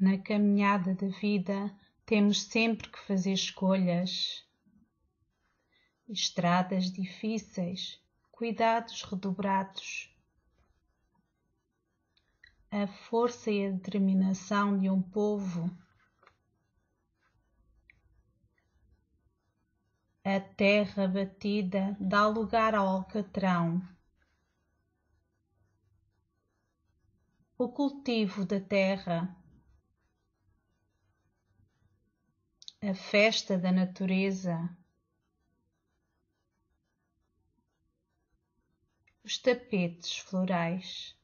Na caminhada da vida temos sempre que fazer escolhas, estradas difíceis, cuidados redobrados. A força e a determinação de um povo, a terra batida dá lugar ao alcatrão. O cultivo da terra a festa da natureza, os tapetes florais.